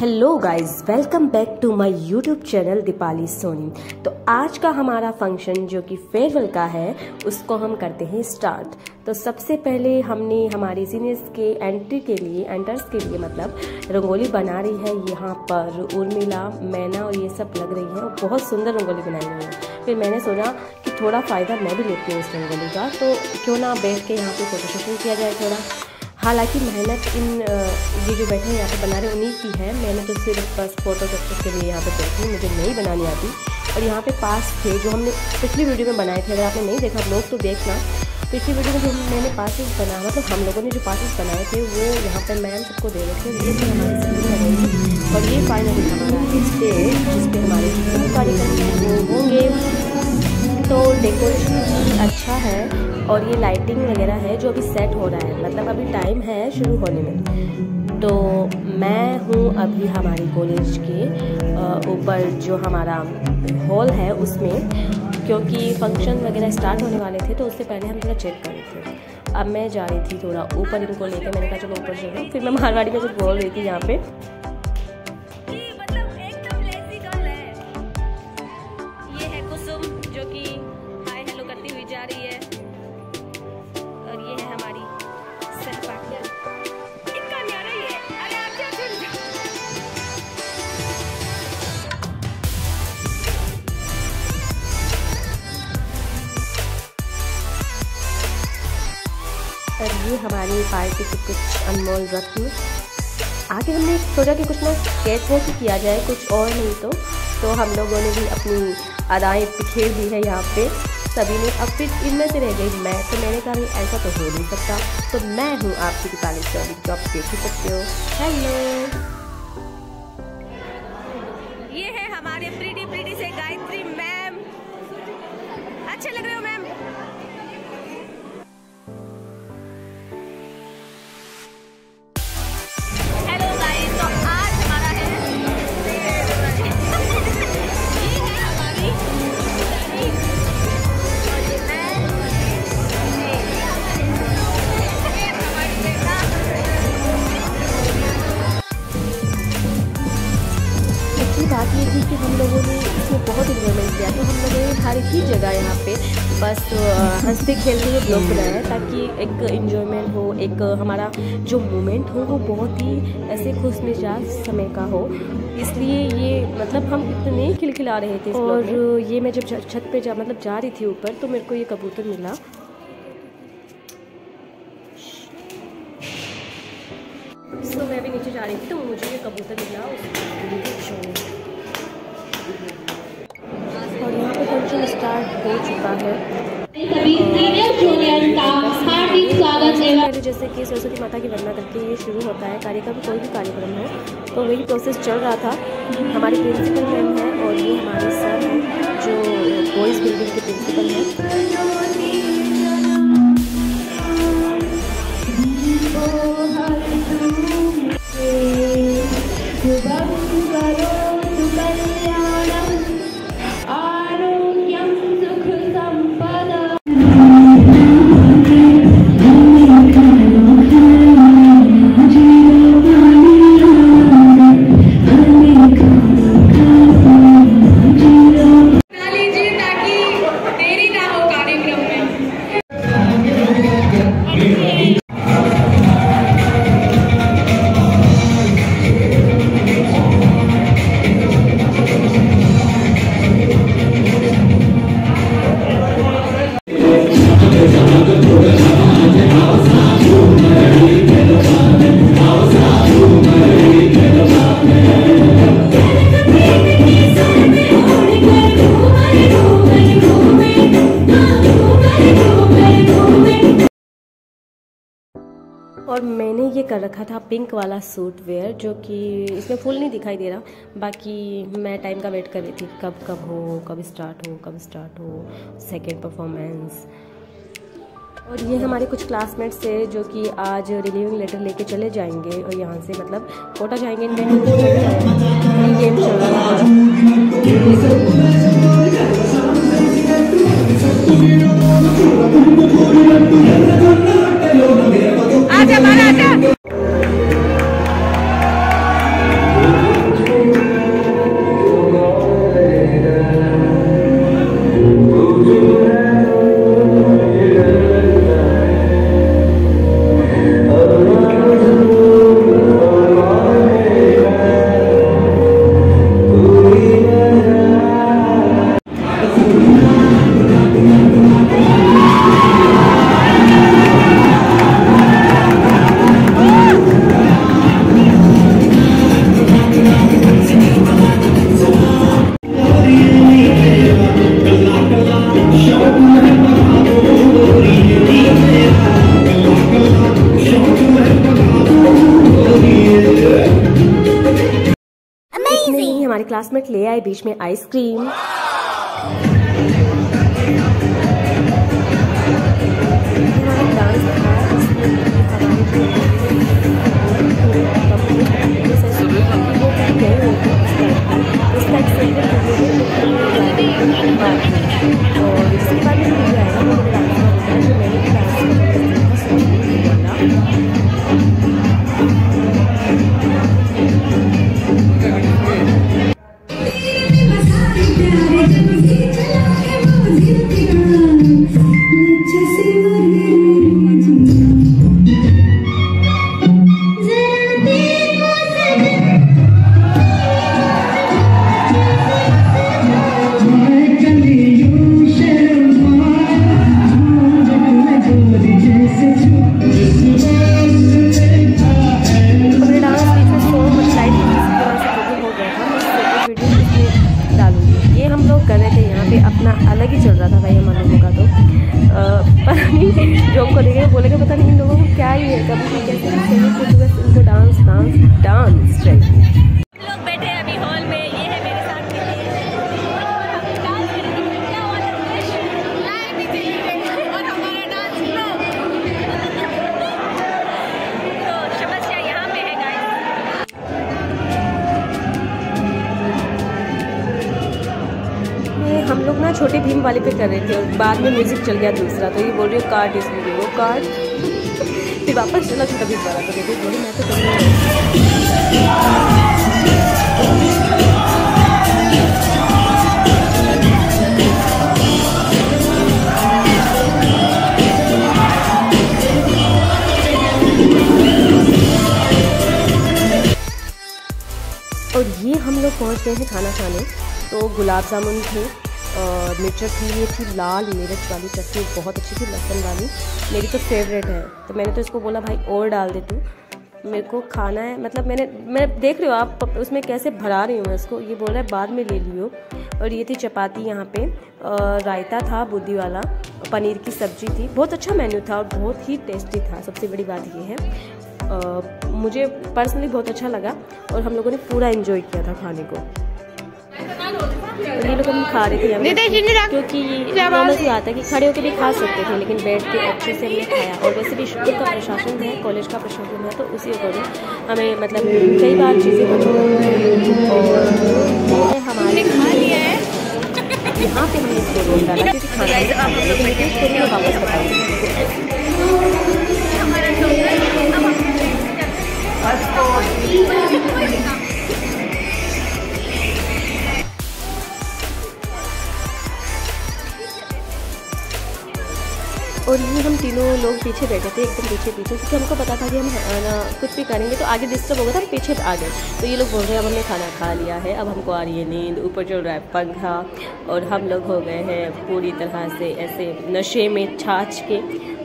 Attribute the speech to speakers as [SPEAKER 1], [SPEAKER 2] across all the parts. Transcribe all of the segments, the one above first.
[SPEAKER 1] Hello guys welcome back to my YouTube channel Deepali Soni तो आज का हमारा फ़ंक्शन जो कि फेयरवेल का है, उसको हम करते हैं स्टार्ट तो सबसे पहले हमने हमारे सीनियर्स के एंट्री के लिए एंटर्स के लिए मतलब रंगोली बना रही है। यहाँ पर उर्मिला, मैना और ये सब लग रही है। बहुत सुंदर रंगोली बनाई हुई है। फिर मैंने सोचा कि थोड़ा फ़ायदा मैं भी लेती हूँ इस रंगोली का। तो क्यों ना बैठ के यहाँ पे फोटोशूटिंग किया जाए थोड़ा। हालाँकि मेहनत इन ये जो बैठे यहाँ पर बना रहे उन्हीं की है, मैंने तो सिर्फ़ बस फ़ोटो सक्सेस के लिए यहाँ पर बैठी मुझे नहीं बनानी आती। और यहाँ पे पास थे, जो हमने पिछली वीडियो में बनाए थे, अगर आपने नहीं देखा लोग तो देखना। पिछली वीडियो में जो मैंने पासिस बनाया मतलब हम लोगों ने जो पासिस बनाए थे, वो यहाँ पर मैम सबको दे रहे थे, ये हमारे और ये फाइनली हमारा स्टेज जिस पर हमारे कार्यक्रम होंगे तो डेकोरेशन अच्छा है और ये लाइटिंग वगैरह है जो अभी सेट हो रहा है। मतलब अभी टाइम है शुरू होने में। तो मैं हूँ अभी हमारे कॉलेज के ऊपर जो हमारा हॉल है उसमें। क्योंकि फ़ंक्शन वगैरह स्टार्ट होने वाले थे तो उससे पहले हम थोड़ा चेक कर रहे थे। अब मैं जा रही थी थोड़ा ऊपर इनको लेकर मैंने कहा, चलो ऊपर चलो फिर मैं मारवाड़ी में कुछ बोल रही थी यहाँ पे और ये हमारी पार्टी के कुछ अनमोल रत्न आगे हमने सोचा कि कुछ ना स्केच वर्क किया जाए, कुछ और नहीं तो। तो हम लोगों ने भी अपनी अदाएँ बिखेर दी है यहाँ पे। सभी ने अब फिर इनमें से रह गई मैं। तो मैंने कहा ऐसा तो हो नहीं सकता। तो मैं हूँ आपकी दीपाली चौधरी जो आप देख ही सकते हो। हेलो
[SPEAKER 2] ये है हमारे प्रीटी प्रीटी से गायत्री मैम। अच्छे लग रहे हो?
[SPEAKER 1] पे। बस हँसते खेलते हुए ब्लॉग बनाया है ताकि एक इन्जॉयमेंट हो एक हमारा जो मोमेंट हो वो बहुत ही ऐसे खुश मिजाज समय का हो। इसलिए ये मतलब हम इतने खिलखिला रहे थे और ये मैं जब छत पे जा मतलब जा रही थी ऊपर तो मेरे को ये कबूतर मिला। तो मैं भी नीचे जा रही थी तो मुझे ये कबूतर मिला उस और यहाँ पे फ़ंक्शन स्टार्ट हो चुका है। जैसे कि सरस्वती माता की वंदना करके ये शुरू होता है कार्यक्रम कोई भी कार्यक्रम हो तो वही प्रोसेस चल रहा था। हमारी प्रिंसिपल मैम है और ये हमारे सर हैं जो बॉयज़ बिल्डिंग के प्रिंसिपल हैं। ये कर रखा था पिंक वाला सूट वेयर, जो कि इसमें फुल नहीं दिखाई दे रहा। बाकी मैं टाइम का वेट कर रही थी, कब कब हो, कब स्टार्ट हो, कब स्टार्ट हो सेकेंड परफॉर्मेंस और ये हमारे कुछ क्लासमेट्स थे, जो कि आज रिलीविंग लेटर लेके चले जाएँगे, और यहाँ से मतलब कोटा जाएँगे गेम चल रहा था। क्लासमेट ले आए बीच में आइसक्रीम। अलग ही चल रहा था भाई हम लोगों का तो। पता नहीं जो हमको देखे बोलेंगे पता नहीं इन लोगों को क्या ही है, कभी कैसे कुछ बस इनको डांस डांस डांस चाहिए ना छोटे भीम वाले पे कर रहे थे बाद में म्यूज़िक चल गया दूसरा तो ये बोल रही हो कार्ड इस वीडियो वो कार्ड फिर वापस चला छोटा भीम वाला तो देखो, बोली, मैं तो कर। और ये हम लोग पहुँच गए थे खाना खाने तो गुलाब जामुन थे मिर्च थी ये थी लाल मिर्च वाली चटनी बहुत अच्छी थी लहसुन वाली। मेरी तो फेवरेट है। तो मैंने तो इसको बोला भाई और डाल दे तू। मेरे को खाना है। मतलब मैंने मैं देख रहे हो आप उसमें कैसे भरा रही हूँ इसको। ये बोल रहा है बाद में ले लियो। और ये थी चपाती यहाँ पे। रायता था बूंदी वाला। पनीर की सब्ज़ी थी। बहुत अच्छा मेन्यू था और बहुत ही टेस्टी था। सबसे बड़ी बात ये है। अ, मुझे पर्सनली बहुत अच्छा लगा और हम लोगों ने पूरा इन्जॉय किया था खाने को। ये लोग हम खा रहे थे क्योंकि नॉर्मल सी बात है कि खड़े होकर भी खा सकते थे लेकिन बैठ के अच्छे से हमने खाया। और वैसे भी स्कूल का प्रशासन है कॉलेज का प्रशासन है तो उसी अकॉर्डिंग हमें मतलब कई बार चीज़ें और हमारे
[SPEAKER 2] खा लिया है।
[SPEAKER 1] यहाँ पे हमने इसको रोल डाला क्योंकि खाना है। वापस बताऊँगी और ये हम तीनों लोग पीछे बैठे थे, एकदम पीछे पीछे, क्योंकि हमको पता था कि हम ना, कुछ भी करेंगे तो आगे डिस्टर्ब होगा तो हम पीछे आ गए। तो ये लोग बोल रहे हैं, अब हमने खाना खा लिया है, अब हमको आ रही है नींद, ऊपर चल रहा है पंखा। और हम लोग हो गए हैं पूरी तरह से ऐसे नशे में छाछ के,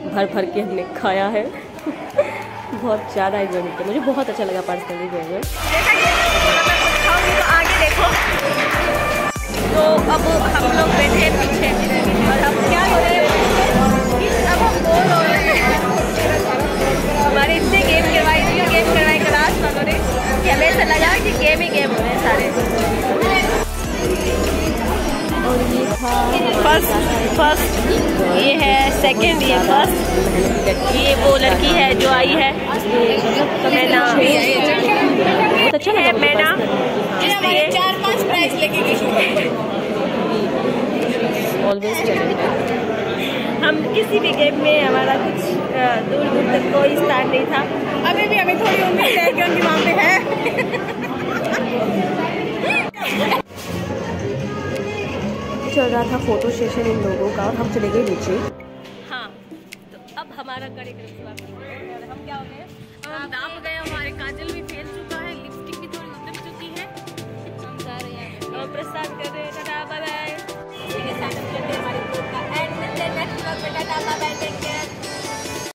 [SPEAKER 1] भर भर के हमने खाया है। बहुत ज़्यादा इन्जॉय किया। मुझे बहुत अच्छा लगा पर्सनली जो
[SPEAKER 2] तो अब हम लोग बैठे पीछे। और अब क्या हो रहे हैं? हमारे इतने गेम करवाए इतने गेम करवाए क्लास वालों ने कि हमें ऐसा लगा कि गेम ही गेम हो रहे हैं सारे।
[SPEAKER 1] था
[SPEAKER 2] फ़र्स्ट फ़र्स्ट ये है सेकंड ये फ़र्स्ट ये वो लड़की है जो आई है। मैना
[SPEAKER 1] बहुत अच्छा
[SPEAKER 2] है मैना इसलिए चार पाँच प्राइज लेके गई।
[SPEAKER 1] ऑलवेज
[SPEAKER 2] हम किसी भी गेम में हमारा कुछ दूर दूर तक कोई स्थान नहीं था। अभी भी हमें थोड़ी उम्मीद है क्योंकि वहाँ पे है।
[SPEAKER 1] चल रहा था फ़ोटो सेशन इन लोगों का और हम चले गए नीचे।
[SPEAKER 2] हाँ तो अब हमारा कार्यक्रम समाप्त हम क्या हो गए? दाम गए हमारे काजल भी चुका है लिपस्टिक भी थोड़ी उतर चुकी है। हम जा रहे हैं। प्रसाद कर रहे हैं बाय बाय हमारे then next vlog, bata tama, bye, take.